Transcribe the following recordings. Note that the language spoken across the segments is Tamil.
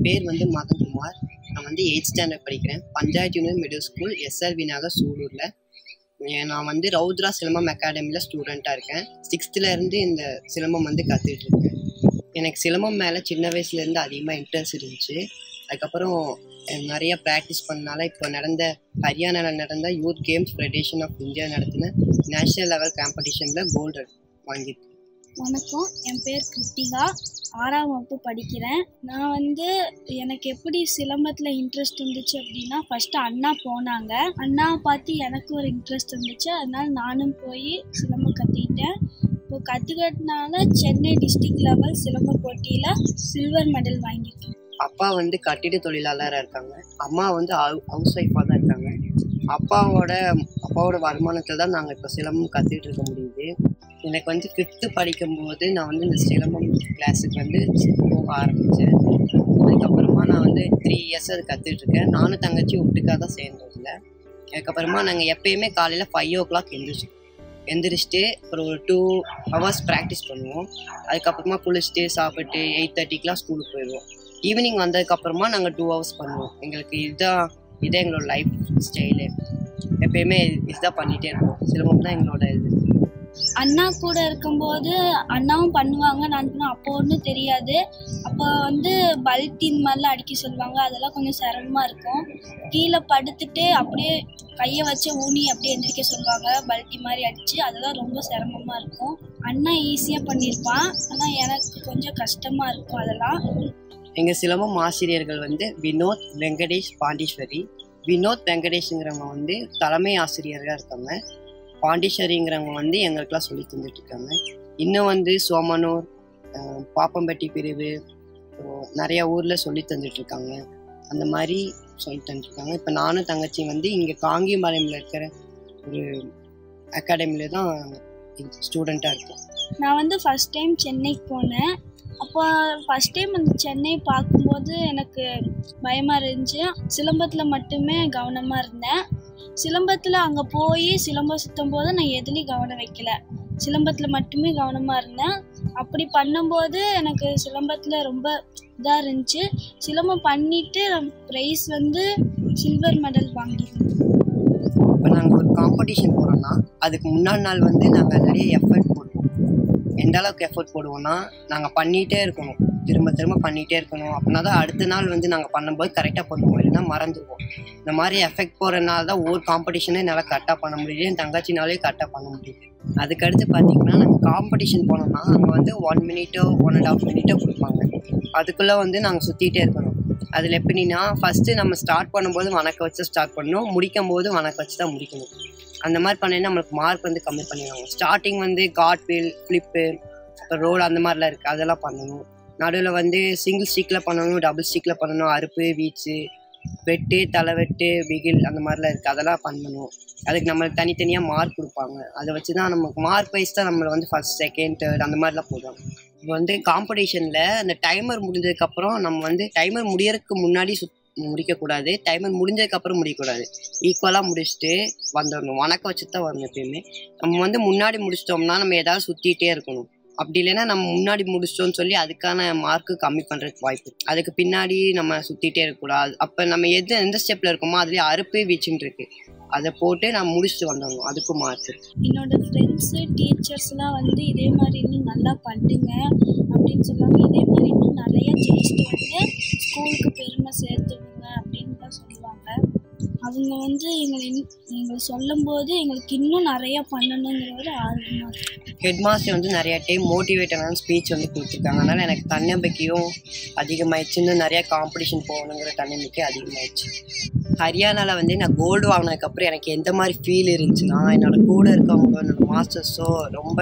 என் பேர் வந்து மதன்குமார் நான் வந்து எயிட் ஸ்டாண்டர்ட் படிக்கிறேன். Panchayat union middle school SR Vinayagar சூலூரில். நான் வந்து ரௌத்ரா சிலம்பம் அகாடமியில் ஸ்டூடெண்ட்டாக இருக்கேன். சிக்ஸ்த்துலேருந்து இந்த சிலம்பம் வந்து கற்றுட்ருக்கேன் எனக்கு சிலம்பம் மேலே சின்ன வயசுலேருந்து அதிகமாக இன்ட்ரெஸ்ட் இருந்துச்சு. அதுக்கப்புறம் நிறைய ப்ராக்டிஸ் பண்ணனால இப்போ நடந்த ஹரியானாவில் நடந்த youth games federation of India நடத்தின நேஷ்னல் லெவல் காம்படிஷனில் கோல்டு வாங்கியிருக்கேன். வணக்கம். என் பேர் கிருத்திகா. ஆறாம் வகுப்பு படிக்கிறேன். நான் வந்து எனக்கு எப்படி சிலம்பத்தில் இன்ட்ரெஸ்ட் இருந்துச்சு அப்படின்னா ஃபஸ்ட்டு அண்ணா போனாங்க. அண்ணா பார்த்து எனக்கு ஒரு இன்ட்ரெஸ்ட் இருந்துச்சு. அதனால நானும் போய் சிலம்பம் கற்றுக்கிட்டேன் இப்போ கற்றுக்கிட்டனால சென்னை டிஸ்ட்ரிக்ட் லெவல் சிலம்ப போட்டியில் சில்வர் மெடல் வாங்கியிருக்கேன். அப்பா வந்து கட்டிட தொழிலாளராக இருக்காங்க. அம்மா வந்து ஹவுஸ் ஒய்ஃபாக தான் இருக்காங்க. அப்பாவோட அப்பாவோட வருமானத்தில் தான் நாங்கள் இப்போ சிலம்பம் கற்றுக்கிட்டு இருக்க முடியுது. எனக்கு வந்து ஃபிஃப்த்து படிக்கும்போது நான் வந்து இந்த சிலம்பம் கிளாஸுக்கு வந்து போக ஆரம்பித்தேன் அதுக்கப்புறமா நான் வந்து த்ரீ இயர்ஸ் அது கற்றுட்ருக்கேன் நானும் தங்கச்சி ஒட்டுக்காக தான் சேர்ந்ததில்ல அதுக்கப்புறமா நாங்கள் எப்பயுமே காலையில் ஃபைவ் ஓ கிளாக் எழுந்திரிச்சோம் எந்திரிச்சிட்டு அப்புறம் ஒரு டூ ஹவர்ஸ் ப்ராக்டிஸ் பண்ணுவோம். அதுக்கப்புறமா குளிச்சுட்டு சாப்பிட்டு எயிட் தேர்ட்டிக்கெலாம் ஸ்கூலுக்கு போயிடுவோம். ஈவினிங் வந்ததுக்கப்புறமா நாங்கள் டூ ஹவர்ஸ் பண்ணுவோம். எங்களுக்கு இதுதான் இதுதான் எங்களோட லைஃப் ஸ்டைலு எப்பயுமே இதுதான் பண்ணிகிட்டே இருப்போம். சிலம்பம் தான் எங்களோட இது. அண்ணா கூட இருக்கும்போது அண்ணாவும் பண்ணுவாங்க. நான் அப்போ ஒன்றும் தெரியாது. அப்போ வந்து பல்ட்டின் மாதிரிலாம் அடிக்க சொல்லுவாங்க. அதெல்லாம் கொஞ்சம் சிரமமாக இருக்கும். கீழே படுத்துட்டு அப்படியே கையை வச்சு ஊனி அப்படியே எந்திரிக்க சொல்லுவாங்க. பல்ட்டி மாதிரி அடித்து அதெல்லாம் ரொம்ப சிரமமாக இருக்கும். அண்ணா ஈஸியாக பண்ணியிருப்பான். ஆனால் எனக்கு கொஞ்சம் கஷ்டமாக இருக்கும் அதெல்லாம். எங்கள் சிலம்பம் ஆசிரியர்கள் வந்து வினோத் வெங்கடேஷ் பாண்டீஸ்வரி வினோத் வெங்கடேஷ்ங்கிறவங்க வந்து தலைமை ஆசிரியராக இருக்காங்க. பாண்டிச்சேரிங்கிறவங்க வந்து எங்களுக்கெல்லாம் சொல்லி தந்துட்டு இருக்காங்க இன்னும் வந்து சோமனூர் பாப்பம்பட்டி பிரிவு அப்புறம் நிறைய ஊரில் சொல்லி தந்துட்டு இருக்காங்க அந்த மாதிரி சொல்லி தந்துருக்காங்க இப்போ நானும் தங்கச்சி வந்து இங்கே காங்கியம்பாளையமில் இருக்கிற ஒரு அகாடமியில் தான் ஸ்டூடெண்ட்டாக இருக்கோம். நான் வந்து ஃபஸ்ட் டைம் சென்னைக்கு போனேன். அப்போ ஃபஸ்ட் டைம் அந்த சென்னை பார்க்கும்போது எனக்கு பயமாக இருந்துச்சு. சிலம்பத்தில் மட்டுமே கவனமாக இருந்தேன். சிலம்பத்தில் அங்கே போய் சிலம்பம் சுற்றும் போது நான் எதுலேயும் கவனம் வைக்கல. சிலம்பத்தில் மட்டுமே கவனமாக இருந்தேன். அப்படி பண்ணும்போது எனக்கு சிலம்பத்தில் ரொம்ப இதாக இருந்துச்சு. சிலம்பம் பண்ணிவிட்டு ப்ரைஸ் வந்து சில்வர் மெடல் வாங்கியிருந்தேன். இப்போ நாங்கள் ஒரு காம்படிஷன் போகிறோம்னா அதுக்கு முன்னாடி நாள் வந்து நாங்கள் நிறைய எஃபர்ட் போடுவோம். எந்த அளவுக்கு எஃபர்ட் போடுவோம்னா நாங்கள் பண்ணிகிட்டே இருக்கணும். திரும்ப திரும்ப பண்ணிகிட்டே இருக்கணும். அப்படின்னா தான் அடுத்த நாள் வந்து நாங்கள் பண்ணும்போது கரெக்டாக பண்ணுவோம் இல்லைன்னா மறந்துடுவோம் இந்த மாதிரி எஃபெக்ட் போகிறனால தான் ஒவ்வொரு காம்படிஷனே என்னால் கரெக்டாக பண்ண முடியல என் தங்கச்சினாலே கரெக்டாக பண்ண முடியுது. அதுக்கடுத்து பார்த்தீங்கன்னா நாங்கள் காம்படிஷன் போனோம்னா அங்கே வந்து ஒன் மினிட்டோ ஒன் அண்ட் ஆஃப் மினிட்டோ கொடுப்பாங்க. அதுக்குள்ளே வந்து நாங்கள் சுற்றிட்டே இருக்கணும். அதில் எப்படின்னா ஃபஸ்ட்டு நம்ம ஸ்டார்ட் பண்ணும்போது வணக்க வச்சு ஸ்டார்ட் பண்ணணும். முடிக்கும் போது வணக்க வச்சு தான் முடிக்கணும். அந்த மாதிரி பண்ணி நம்மளுக்கு மார்க் வந்து கம்மி பண்ணிடுவாங்க. ஸ்டார்டிங் வந்து காட் வீல் ஃப்ளிப்பு அப்புறம் ரோல் அந்த மாதிரிலாம் இருக்குது அதெல்லாம் பண்ணணும். நடுவில் வந்து சிங்கிள் ஸ்டிக்கில் பண்ணணும் டபுள் ஸ்டிக்கில் பண்ணணும் அறுப்பு வீச்சு வெட்டு தலைவெட்டு பிகில் அந்த மாதிரிலாம் இருக்குது அதெல்லாம் பண்ணணும். அதுக்கு நம்மளுக்கு தனித்தனியாக மார்க் கொடுப்பாங்க. அதை வச்சு தான் நமக்கு மார்க் வைஸ் தான் நம்மளை வந்து ஃபஸ்ட் செகண்ட் தேர்ட் அந்த மாதிரிலாம் போடுவாங்க. இப்போ வந்து காம்படிஷனில் அந்த டைமர் முடிஞ்சதுக்கப்புறம் நம்ம வந்து டைமர் முடியறதுக்கு முன்னாடி சுத் முடிக்கக்கூடாது. டைமர் முடிஞ்சதுக்கப்புறம் முடிக்கக்கூடாது. ஈக்குவலாக முடிச்சுட்டு வந்துடணும். வணக்கம் வச்சு தான் வரணும் எப்பயுமே. நம்ம வந்து முன்னாடி முடிச்சிட்டோம்னா நம்ம ஏதாவது சுற்றிட்டே இருக்கணும். அப்படி இல்லைன்னா நம்ம முன்னாடி முடிச்சிட்டோம்னு சொல்லி அதுக்கான மார்க்கு கம்மி பண்ணுறதுக்கு வாய்ப்பு அதுக்கு பின்னாடி நம்ம சுற்றிட்டே இருக்கக்கூடாது. அப்போ நம்ம எது எந்த ஸ்டெப்பில் இருக்கோமோ அதுலேயே அறுப்பு வீச்சுன்னு இருக்கு. அதை போட்டு நான் முடிச்சுட்டு வந்தோம் அதுக்கும் மார்க் என்னோட ஃப்ரெண்ட்ஸு டீச்சர்ஸ்லாம் வந்து இதே மாதிரி இன்னும் நல்லா பண்ணுங்க அப்படின்னு சொல்லுவாங்க இதே மாதிரி இன்னும் நிறைய ஜெயிச்சுட்டு வந்து ஸ்கூலுக்கு பெருமை சேர்த்துடுங்க அப்படின்னு தான் சொல்லுவாங்க. அவங்க வந்து எங்களை எங்களை சொல்லும்போது எங்களுக்கு இன்னும் நிறையா பண்ணணுங்கிற ஒரு ஆர்வமாக இருக்கும் ஹெட் மாஸ்டர் வந்து நிறைய டைம் மோட்டிவேட்டான ஸ்பீச் வந்து கொடுத்துருக்காங்க. அதனால் எனக்கு தன்னம்பிக்கையும் அதிகமாயிடுச்சு. இன்னும் நிறையா காம்படிஷன் போகணுங்கிற தன்னம்பிக்கை அதிகமாயிடுச்சு. ஹரியானாவில் வந்து நான் கோல்டு வாங்கினதுக்கப்புறம் எனக்கு எந்த மாதிரி ஃபீல் இருந்துச்சுன்னா என்னோட கூட இருக்கவங்க என்னோட மாஸ்டர்ஸோ ரொம்ப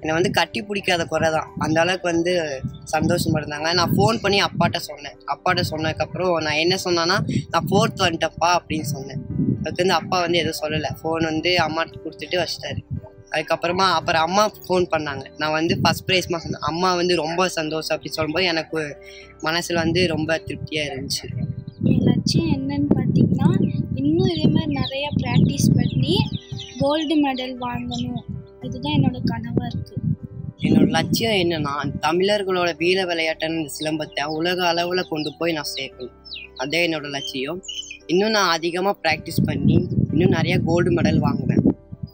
என்னை வந்து கட்டி பிடிக்காத குறை தான். அந்த அளவுக்கு வந்து சந்தோஷமாக இருந்தாங்க. நான் ஃபோன் பண்ணி அப்பாட்ட சொன்னேன். அப்பாட்ட சொன்னதுக்கப்புறம் நான் என்ன சொன்னேன்னா நான் ஃபோர்த் வந்துட்டப்பா அப்படின்னு சொன்னேன். அதுக்கு வந்து அப்பா வந்து எதுவும் சொல்லலை. ஃபோன் வந்து அம்மாட்ட கொடுத்துட்டு வச்சிட்டாரு. அதுக்கப்புறமா அப்புறம் அம்மா ஃபோன் பண்ணாங்க. நான் வந்து ஃபஸ்ட் ப்ரைஸ்மா சொன்னேன். அம்மா வந்து ரொம்ப சந்தோஷம் அப்படி சொல்லும்போது எனக்கு மனசில் வந்து ரொம்ப திருப்தியாக இருந்துச்சு. என் லட்சியம் என்னன்னு பார்த்தீங்கன்னா இன்னும் இதே மாதிரி நிறைய ப்ராக்டிஸ் பண்ணி கோல்டு மெடல் வாங்கணும். இதுதான் என்னோட கனவாக இருக்குது என்னோட லட்சியம் என்னன்னா தமிழர்களோட வீர விளையாட்டான இந்த சிலம்பத்தை உலக அளவில் கொண்டு போய் நான் சேர்க்கணும். அதே என்னோட லட்சியம். இன்னும் நான் அதிகமாக ப்ராக்டிஸ் பண்ணி இன்னும் நிறைய கோல்டு மெடல் வாங்குவேன்.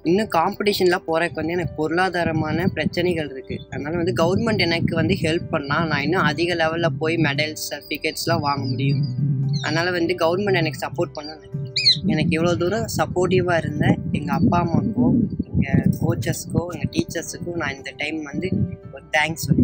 இன்னும் காம்படிஷன்லாம் போகிறதுக்கு வந்து எனக்கு பொருளாதாரமான பிரச்சனைகள் இருக்குது அதனால் வந்து கவர்மெண்ட் எனக்கு வந்து ஹெல்ப் பண்ணால் நான் இன்னும் அதிக லெவலில் போய் மெடல்ஸ் சர்டிஃபிகேட்ஸ்லாம் வாங்க முடியும். அதனால் வந்து கவர்மெண்ட் எனக்கு சப்போர்ட் பண்ணணும். எனக்கு இவ்வளோ தூரம் சப்போர்ட்டிவாக இருந்த எங்கள் அப்பா அம்மாக்கோ எங்கள் கோச்சஸ்க்கோ எங்கள் டீச்சர்ஸுக்கும் நான் இந்த டைம் வந்து ஒரு தேங்க்ஸ் சொல்லி